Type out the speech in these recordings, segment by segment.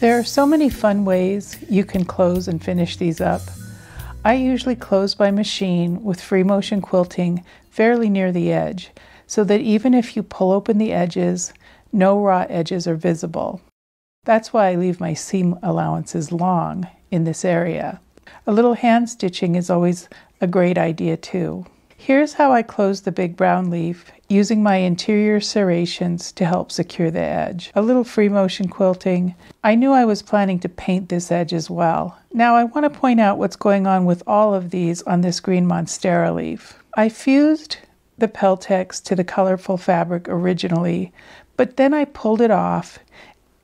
There are so many fun ways you can close and finish these up. I usually close by machine with free motion quilting fairly near the edge so that even if you pull open the edges, no raw edges are visible. That's why I leave my seam allowances long in this area. A little hand stitching is always a great idea too. Here's how I close the big brown leaf using my interior serrations to help secure the edge. A little free motion quilting. I knew I was planning to paint this edge as well. Now I want to point out what's going on with all of these on this green Monstera leaf. I fused the Peltex to the colorful fabric originally, but then I pulled it off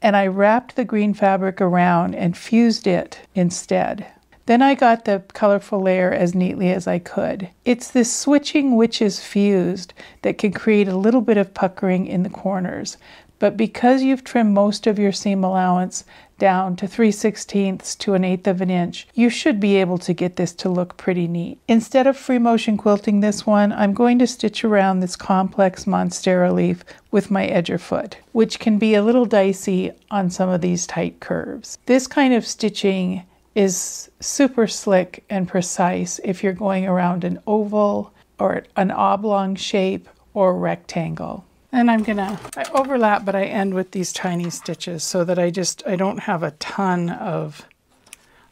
and I wrapped the green fabric around and fused it instead. Then I got the colorful layer as neatly as I could. It's this switching which is fused that can create a little bit of puckering in the corners. But because you've trimmed most of your seam allowance down to 3 16ths to an eighth of an inch, you should be able to get this to look pretty neat. Instead of free motion quilting this one, I'm going to stitch around this complex Monstera leaf with my edger foot, which can be a little dicey on some of these tight curves. This kind of stitching is super slick and precise if you're going around an oval or an oblong shape or rectangle. And I'm gonna, I overlap, but I end with these tiny stitches so that I just, I don't have a ton of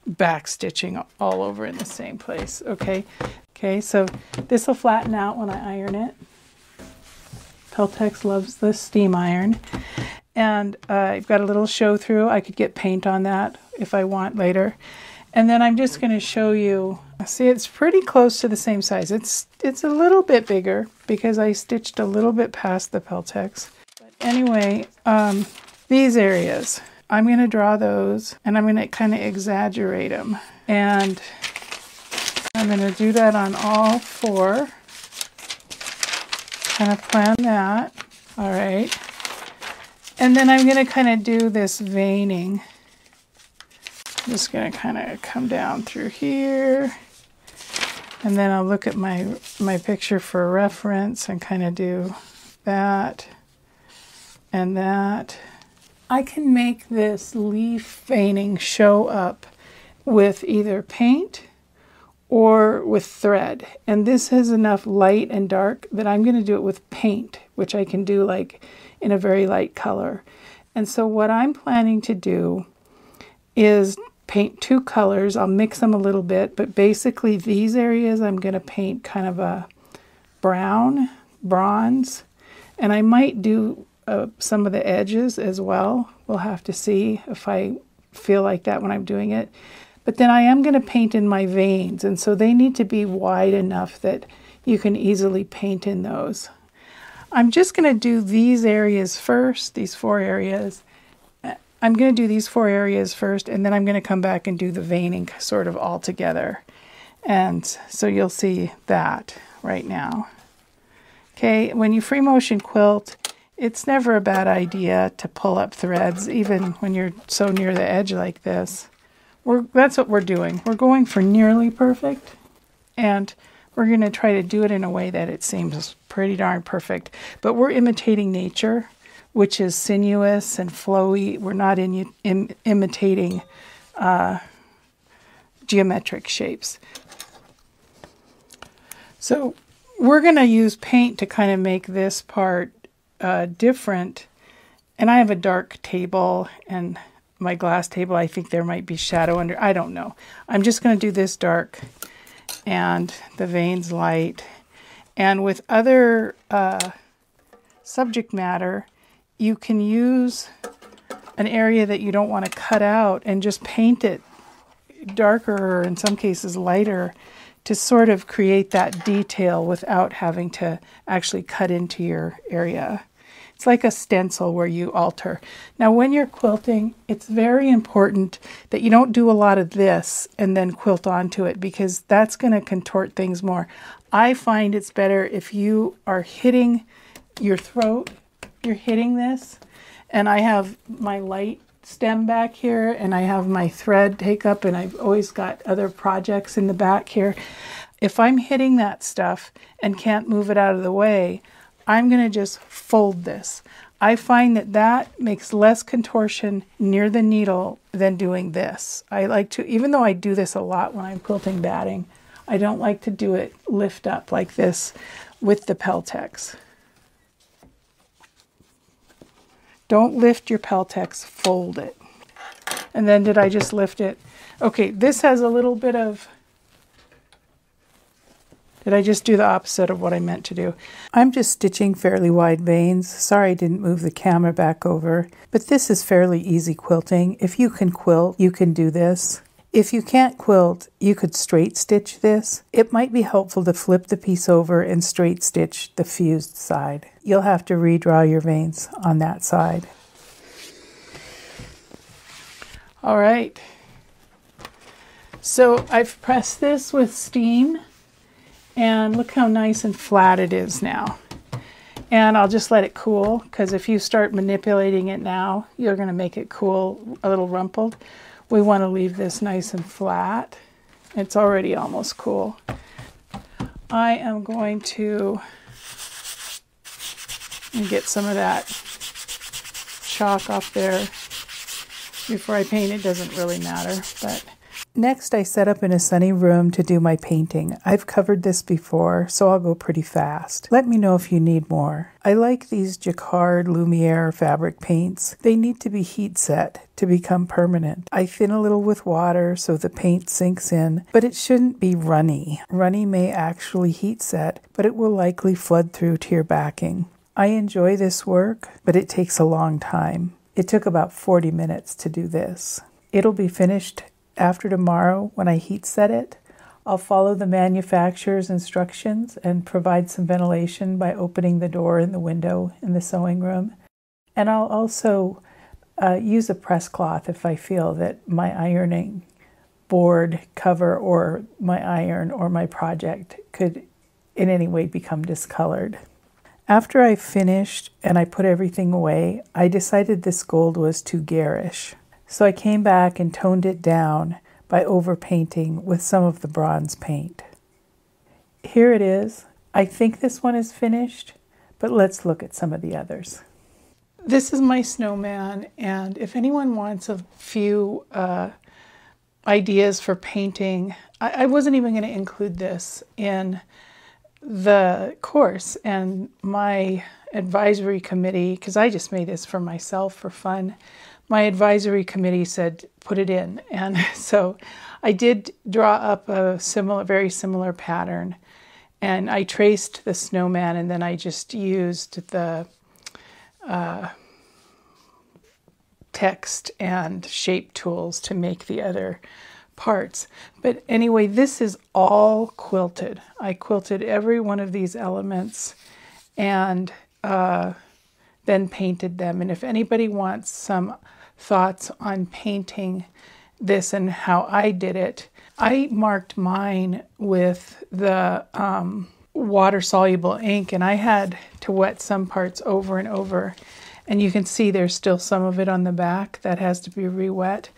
back stitching all over in the same place, okay? Okay, so this will flatten out when I iron it. Peltex loves the steam iron. And uh, I've got a little show through. I could get paint on that if I want later. And then I'm just going to show you, see it's pretty close to the same size. It's, it's a little bit bigger because I stitched a little bit past the Peltex. But anyway, um, these areas, I'm going to draw those and I'm going to kind of exaggerate them. And I'm going to do that on all four. Kind of plan that. All right. And then I'm going to kind of do this veining. I'm just going to kind of come down through here. And then I'll look at my, my picture for reference and kind of do that and that. I can make this leaf veining show up with either paint or with thread. And this has enough light and dark that I'm going to do it with paint, which I can do like in a very light color. And so what I'm planning to do is paint two colors. I'll mix them a little bit, but basically these areas I'm going to paint kind of a brown, bronze, and I might do uh, some of the edges as well. We'll have to see if I feel like that when I'm doing it. But then I am going to paint in my veins, and so they need to be wide enough that you can easily paint in those. I'm just going to do these areas first, these four areas. I'm going to do these four areas first, and then I'm going to come back and do the veining sort of all together. And so you'll see that right now. Okay, when you free motion quilt, it's never a bad idea to pull up threads, even when you're so near the edge like this. We're, that's what we're doing. We're going for nearly perfect, and we're going to try to do it in a way that it seems pretty darn perfect. But we're imitating nature, which is sinuous and flowy. We're not in, in imitating uh, geometric shapes. So we're going to use paint to kind of make this part uh, different. And I have a dark table and my glass table. I think there might be shadow under. I don't know. I'm just going to do this dark and the veins light. And with other uh, subject matter, you can use an area that you don't want to cut out and just paint it darker or in some cases lighter to sort of create that detail without having to actually cut into your area. It's like a stencil where you alter. Now, when you're quilting, it's very important that you don't do a lot of this and then quilt onto it because that's going to contort things more. I find it's better if you are hitting your throat, you're hitting this, and I have my light stem back here and I have my thread take up and I've always got other projects in the back here. If I'm hitting that stuff and can't move it out of the way, I'm going to just fold this. I find that that makes less contortion near the needle than doing this. I like to, even though I do this a lot when I'm quilting batting, I don't like to do it lift up like this with the Peltex. Don't lift your Peltex, fold it. And then did I just lift it? Okay, this has a little bit of did I just do the opposite of what I meant to do? I'm just stitching fairly wide veins. Sorry I didn't move the camera back over, but this is fairly easy quilting. If you can quilt, you can do this. If you can't quilt, you could straight stitch this. It might be helpful to flip the piece over and straight stitch the fused side. You'll have to redraw your veins on that side. All right. So I've pressed this with steam and look how nice and flat it is now. And I'll just let it cool because if you start manipulating it now, you're going to make it cool, a little rumpled. We want to leave this nice and flat. It's already almost cool. I am going to get some of that chalk off there before I paint. It doesn't really matter, but Next, I set up in a sunny room to do my painting. I've covered this before, so I'll go pretty fast. Let me know if you need more. I like these Jacquard Lumiere fabric paints. They need to be heat set to become permanent. I thin a little with water so the paint sinks in, but it shouldn't be runny. Runny may actually heat set, but it will likely flood through to your backing. I enjoy this work, but it takes a long time. It took about 40 minutes to do this. It'll be finished after tomorrow, when I heat set it, I'll follow the manufacturer's instructions and provide some ventilation by opening the door in the window in the sewing room. And I'll also uh, use a press cloth if I feel that my ironing board cover or my iron or my project could in any way become discolored. After I finished and I put everything away, I decided this gold was too garish. So I came back and toned it down by overpainting with some of the bronze paint. Here it is. I think this one is finished, but let's look at some of the others. This is my snowman, and if anyone wants a few uh, ideas for painting, I, I wasn't even going to include this in the course, and my advisory committee, because I just made this for myself for fun, my advisory committee said put it in. And so i did draw up a similar very similar pattern. And i traced the snowman and then i just used the uh, text and shape tools to make the other parts. But anyway this is all quilted. I quilted every one of these elements and uh, then painted them. And if anybody wants some thoughts on painting this and how I did it, I marked mine with the um, water soluble ink and I had to wet some parts over and over. And you can see there's still some of it on the back that has to be re-wet.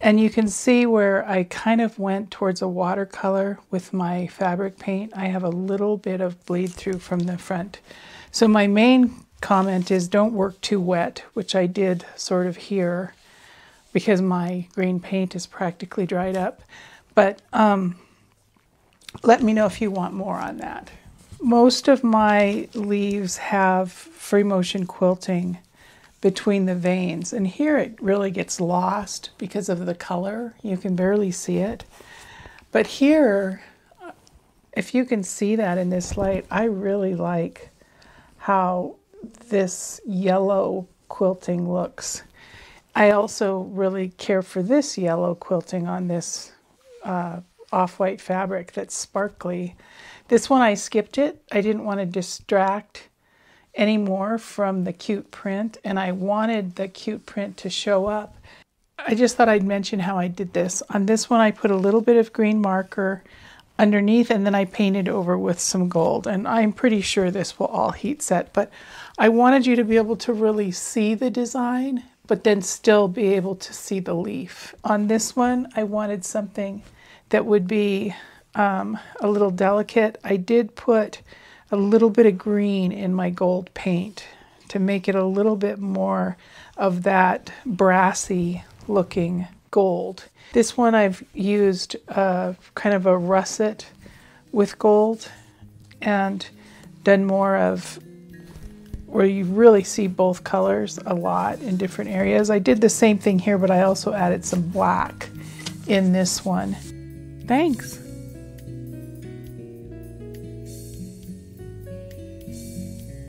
And you can see where I kind of went towards a watercolor with my fabric paint. I have a little bit of bleed through from the front. So my main comment is don't work too wet, which I did sort of here because my green paint is practically dried up. But um, let me know if you want more on that. Most of my leaves have free motion quilting between the veins. And here it really gets lost because of the color. You can barely see it. But here, if you can see that in this light, I really like how this yellow quilting looks. I also really care for this yellow quilting on this uh, off-white fabric that's sparkly. This one I skipped it. I didn't want to distract anymore from the cute print and I wanted the cute print to show up. I just thought I'd mention how I did this. On this one I put a little bit of green marker underneath and then I painted over with some gold and I'm pretty sure this will all heat set but I wanted you to be able to really see the design but then still be able to see the leaf. On this one, I wanted something that would be um, a little delicate. I did put a little bit of green in my gold paint to make it a little bit more of that brassy looking gold. This one I've used uh, kind of a russet with gold and done more of where you really see both colors a lot in different areas. I did the same thing here, but I also added some black in this one. Thanks.